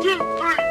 一二。